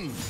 Mmm.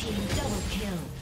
team double kill.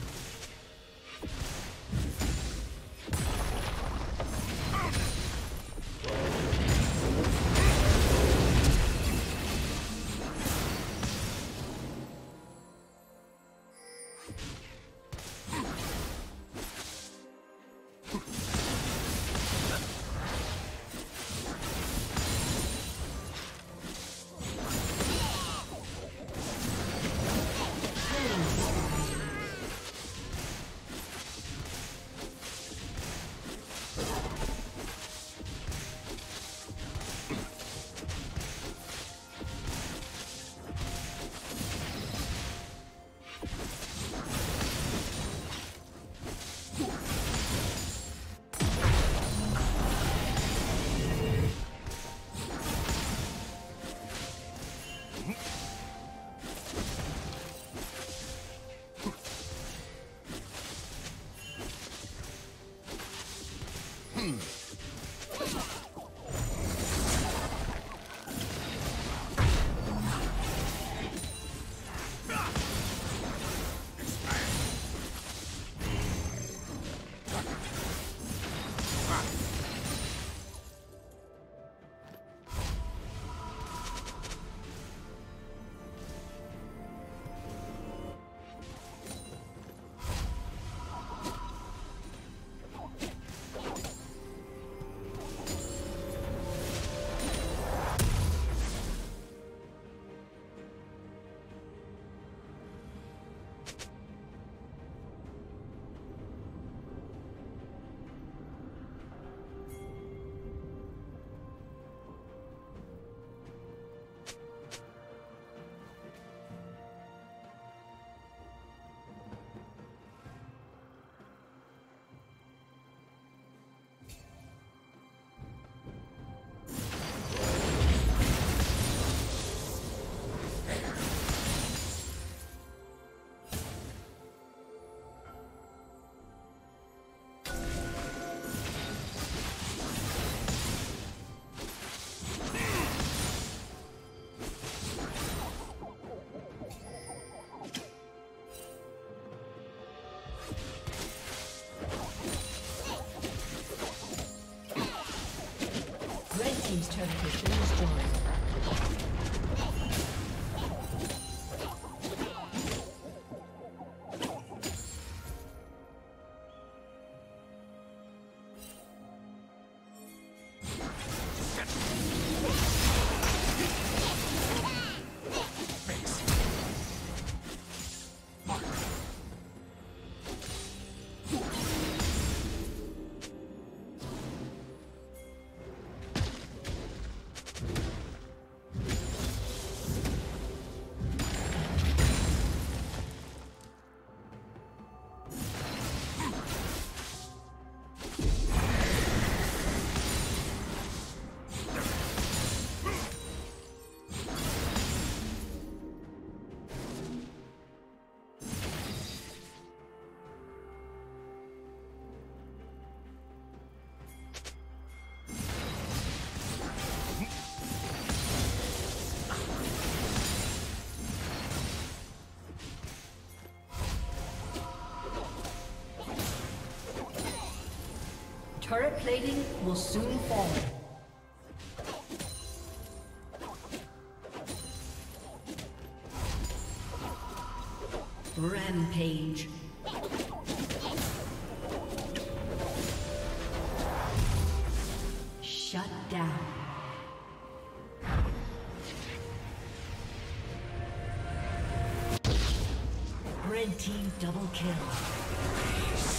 Plating will soon fall. Rampage. Shut down. Red team double kill.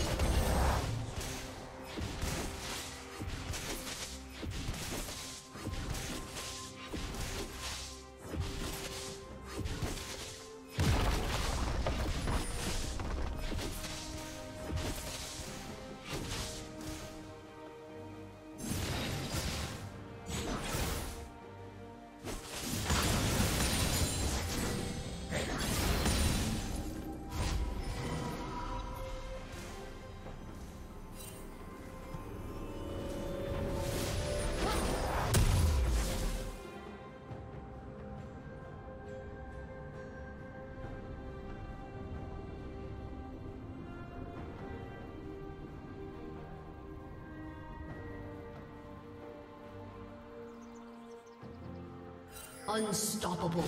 Unstoppable.